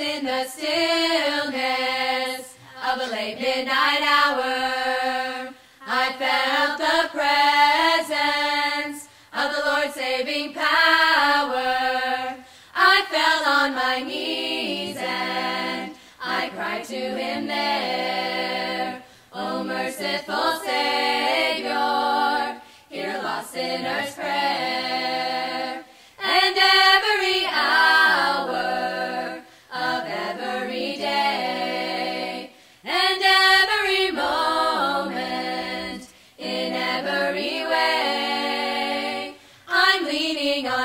in the stillness of a late midnight hour, I felt the presence of the Lord's saving power. I fell on my knees and I cried to him there. O merciful Savior,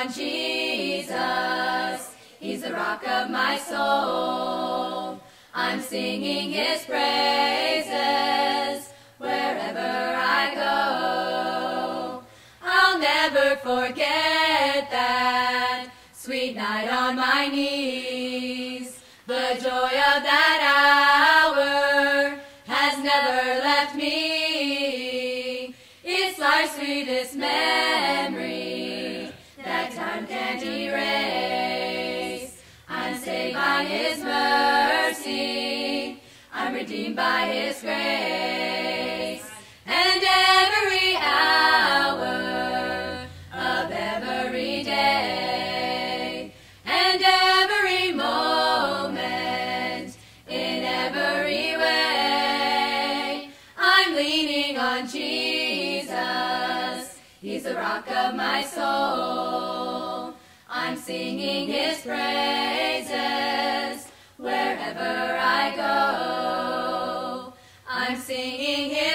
on Jesus. He's the rock of my soul. I'm singing his praises wherever I go. I'll never forget that sweet night on my knees. The joy of that hour has never left me. It's life's sweetest memory by His mercy. I'm redeemed by His grace. And every hour of every day, and every moment, in every way, I'm leaning on Jesus. He's the rock of my soul. I'm singing His praise. I'm singing hymns.